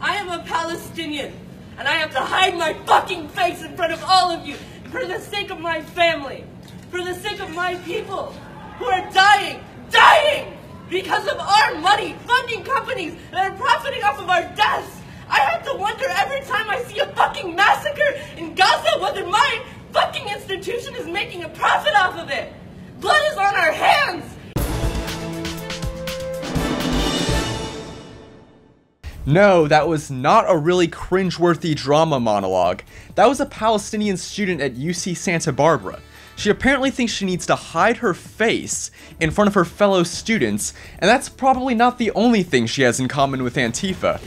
I am a Palestinian, and I have to hide my fucking face in front of all of you for the sake of my family, for the sake of my people who are dying, dying because of our money funding companies that are profiting off of our deaths. I have to wonder every time I see a fucking massacre in Gaza whether my fucking institution is making a profit off of it. Blood is on our hands. No, that was not a really cringeworthy drama monologue. That was a Palestinian student at UC Santa Barbara. She apparently thinks she needs to hide her face in front of her fellow students, and that's probably not the only thing she has in common with Antifa.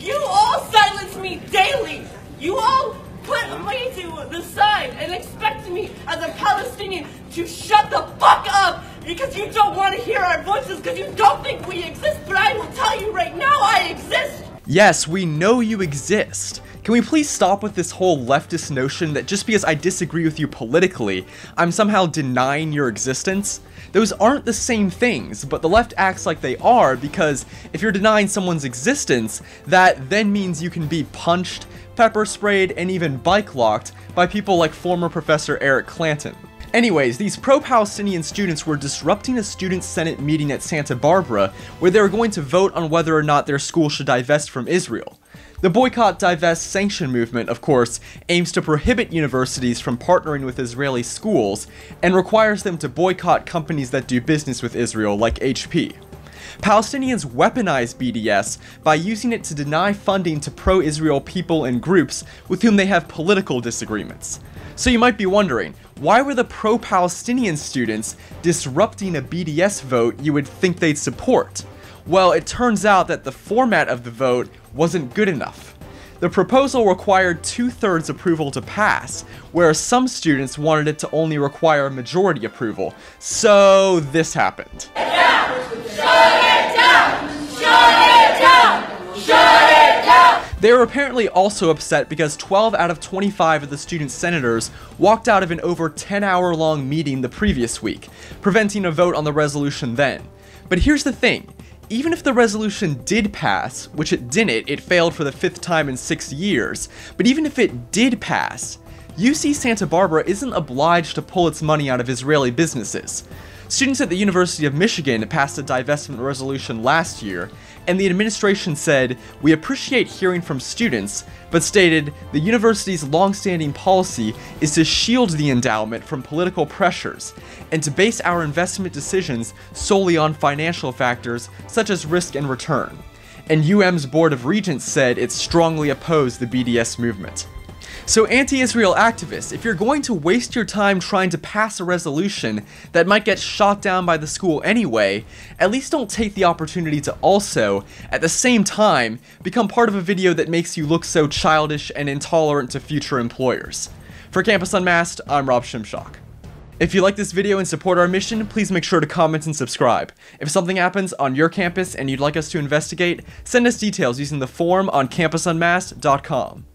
You all silence me daily. You all put me to the side and expect me as a Palestinian to shut the fuck up because you don't want to hear our voices because you don't think we exist. But I will tell you right now, I exist. Yes, we know you exist. Can we please stop with this whole leftist notion that just because I disagree with you politically, I'm somehow denying your existence? Those aren't the same things, but the left acts like they are because if you're denying someone's existence, that then means you can be punched, pepper sprayed, and even bike locked by people like former Professor Eric Clanton. Anyways, these pro-Palestinian students were disrupting a student senate meeting at Santa Barbara where they were going to vote on whether or not their school should divest from Israel. The Boycott, Divest, Sanction movement, of course, aims to prohibit universities from partnering with Israeli schools and requires them to boycott companies that do business with Israel like HP. Palestinians weaponize BDS by using it to deny funding to pro-Israel people and groups with whom they have political disagreements. So you might be wondering, why were the pro-Palestinian students disrupting a BDS vote you would think they'd support? Well, it turns out that the format of the vote wasn't good enough. The proposal required two-thirds approval to pass, whereas some students wanted it to only require majority approval. So this happened. They were apparently also upset because 12 out of 25 of the student senators walked out of an over 10 hour long meeting the previous week, preventing a vote on the resolution then. But here's the thing, even if the resolution did pass, which it didn't, it failed for the fifth time in six years, but even if it did pass, UC Santa Barbara isn't obliged to pull its money out of Israeli businesses. Students at the University of Michigan passed a divestment resolution last year, and the administration said, We appreciate hearing from students, but stated the university's long-standing policy is to shield the endowment from political pressures, and to base our investment decisions solely on financial factors such as risk and return. And UM's Board of Regents said it strongly opposed the BDS movement. So anti-Israel activists, if you're going to waste your time trying to pass a resolution that might get shot down by the school anyway, at least don't take the opportunity to also, at the same time, become part of a video that makes you look so childish and intolerant to future employers. For Campus Unmasked, I'm Rob Shimshock. If you like this video and support our mission, please make sure to comment and subscribe. If something happens on your campus and you'd like us to investigate, send us details using the form on campusunmasked.com.